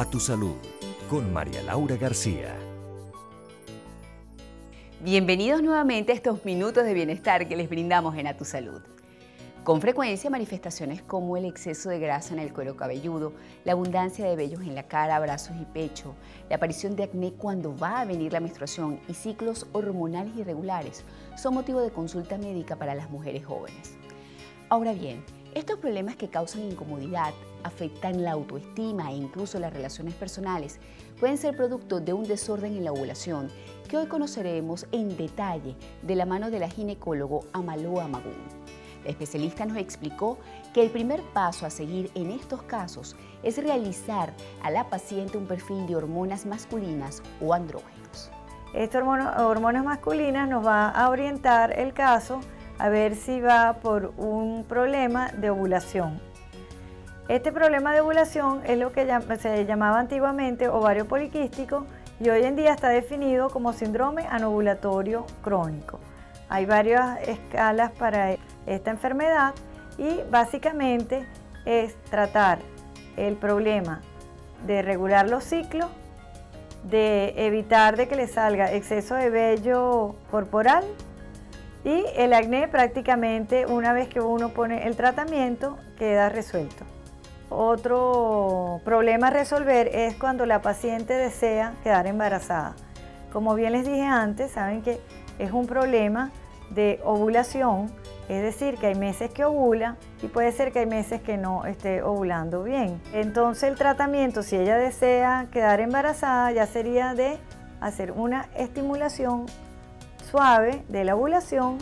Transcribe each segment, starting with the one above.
tu salud con María Laura García. Bienvenidos nuevamente a estos minutos de bienestar que les brindamos en A Tu Salud. Con frecuencia manifestaciones como el exceso de grasa en el cuero cabelludo, la abundancia de vellos en la cara, brazos y pecho, la aparición de acné cuando va a venir la menstruación y ciclos hormonales irregulares son motivo de consulta médica para las mujeres jóvenes. Ahora bien, estos problemas que causan incomodidad, afectan la autoestima e incluso las relaciones personales pueden ser producto de un desorden en la ovulación que hoy conoceremos en detalle de la mano de la ginecólogo Amaloa Magún. La especialista nos explicó que el primer paso a seguir en estos casos es realizar a la paciente un perfil de hormonas masculinas o andrógenos. Estas hormonas masculinas nos va a orientar el caso a ver si va por un problema de ovulación. Este problema de ovulación es lo que se llamaba antiguamente ovario poliquístico y hoy en día está definido como síndrome anovulatorio crónico. Hay varias escalas para esta enfermedad y básicamente es tratar el problema de regular los ciclos, de evitar de que le salga exceso de vello corporal y el acné prácticamente una vez que uno pone el tratamiento queda resuelto. Otro problema a resolver es cuando la paciente desea quedar embarazada. Como bien les dije antes, saben que es un problema de ovulación, es decir, que hay meses que ovula y puede ser que hay meses que no esté ovulando bien. Entonces el tratamiento, si ella desea quedar embarazada, ya sería de hacer una estimulación suave de la ovulación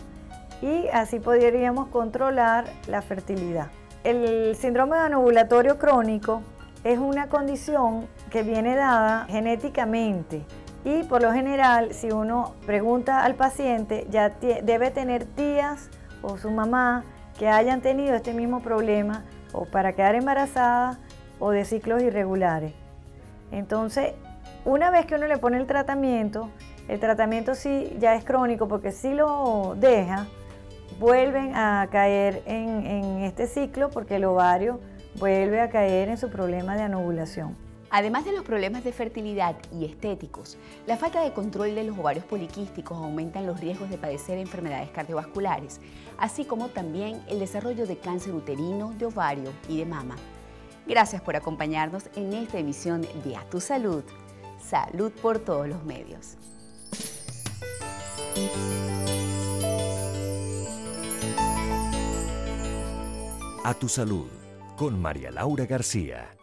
y así podríamos controlar la fertilidad. El síndrome anovulatorio crónico es una condición que viene dada genéticamente y por lo general, si uno pregunta al paciente, ya debe tener tías o su mamá que hayan tenido este mismo problema o para quedar embarazada o de ciclos irregulares. Entonces, una vez que uno le pone el tratamiento, el tratamiento sí ya es crónico porque si lo deja, vuelven a caer en, en este ciclo porque el ovario vuelve a caer en su problema de anovulación. Además de los problemas de fertilidad y estéticos, la falta de control de los ovarios poliquísticos aumentan los riesgos de padecer enfermedades cardiovasculares, así como también el desarrollo de cáncer uterino, de ovario y de mama. Gracias por acompañarnos en esta emisión de A Tu Salud. Salud por todos los medios. A Tu Salud con María Laura García.